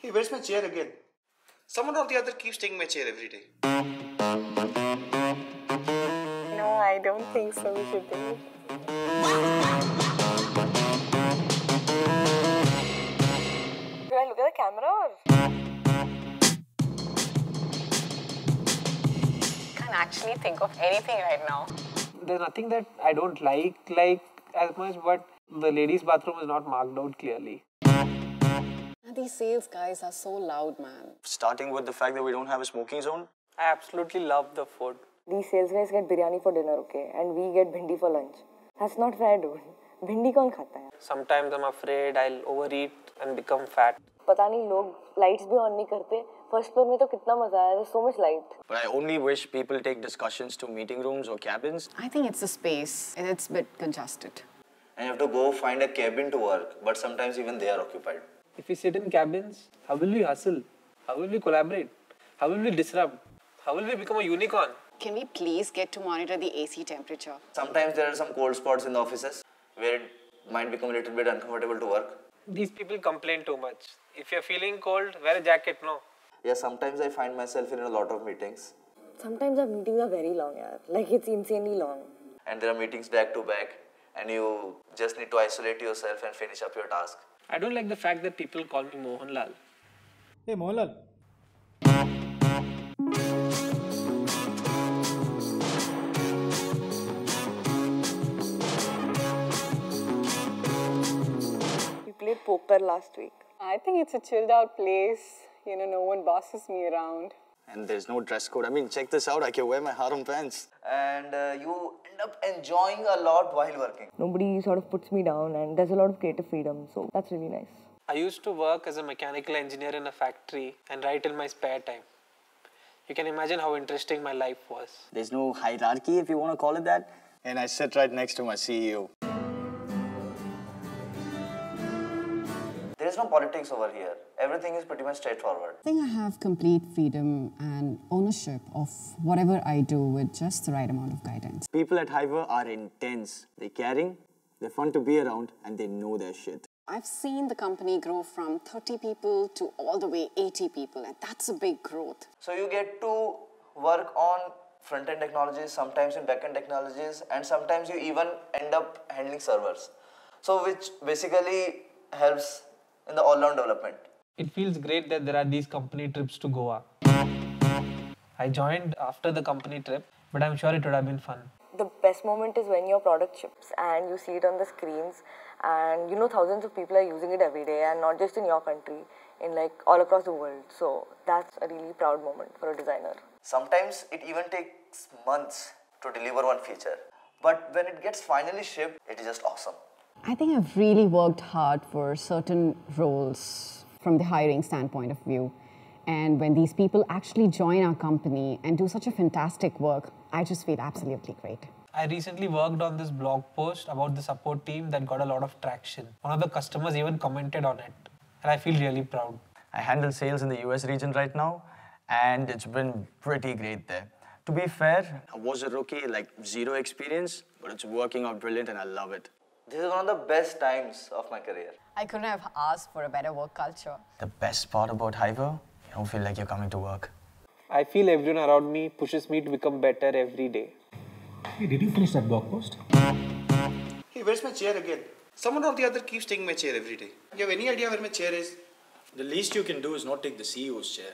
Hey, where's my chair again? Someone or the other keeps taking my chair every day. No, I don't think so, we should do it. Do I look at the camera or? can't actually think of anything right now. There's nothing that I don't like like as much, but the ladies' bathroom is not marked out clearly. These sales guys are so loud, man. Starting with the fact that we don't have a smoking zone. I absolutely love the food. These sales guys get biryani for dinner, okay? And we get bhindi for lunch. That's not fair, dude. भिंडी कौन खाता है Sometimes I'm afraid I'll overeat and become fat. पता नहीं लोग lights भी on नहीं करते फर्स्ट फ्लोर में तो कितना मजा आया so much light But I only wish people take discussions to meeting rooms or cabins. I think it's the space. It's a bit congested. And you have to go find a cabin to work, but sometimes even they are occupied. If we sit in cabins, how will we hustle? How will we collaborate? How will we disrupt? How will we become a unicorn? Can we please get to monitor the AC temperature? Sometimes there are some cold spots in the offices where it might become a little bit uncomfortable to work. These people complain too much. If you're feeling cold, wear a jacket, no? Yeah, sometimes I find myself in a lot of meetings. Sometimes our meetings are very long, yeah. Like it's insanely long. And there are meetings back to back, and you just need to isolate yourself and finish up your task. I don't like the fact that people call me Mohanlal. Hey Mohanlal, We played poker last week. I think it's a chilled out place. You know, no one bosses me around. And there's no dress code. I mean, check this out. I can wear my harem pants. And uh, you end up enjoying a lot while working. Nobody sort of puts me down and there's a lot of creative freedom, so that's really nice. I used to work as a mechanical engineer in a factory and write in my spare time. You can imagine how interesting my life was. There's no hierarchy, if you want to call it that. And I sit right next to my CEO. No politics over here. Everything is pretty much straightforward. I think I have complete freedom and ownership of whatever I do with just the right amount of guidance. People at Hiver are intense. They're caring, they're fun to be around, and they know their shit. I've seen the company grow from 30 people to all the way 80 people, and that's a big growth. So you get to work on front-end technologies, sometimes in back-end technologies, and sometimes you even end up handling servers. So which basically helps in the all-round development. It feels great that there are these company trips to Goa. I joined after the company trip, but I'm sure it would have been fun. The best moment is when your product ships and you see it on the screens and you know thousands of people are using it every day and not just in your country, in like all across the world. So that's a really proud moment for a designer. Sometimes it even takes months to deliver one feature. But when it gets finally shipped, it is just awesome. I think I've really worked hard for certain roles from the hiring standpoint of view. And when these people actually join our company and do such a fantastic work, I just feel absolutely great. I recently worked on this blog post about the support team that got a lot of traction. One of the customers even commented on it, and I feel really proud. I handle sales in the US region right now, and it's been pretty great there. To be fair, I was a rookie, like zero experience, but it's working out brilliant and I love it. This is one of the best times of my career. I couldn't have asked for a better work culture. The best part about Hiver, you don't feel like you're coming to work. I feel everyone around me pushes me to become better every day. hey, did you finish that blog post? Hey, where's my chair again? Someone or the other keeps taking my chair every day. Do you have any idea where my chair is? The least you can do is not take the CEO's chair.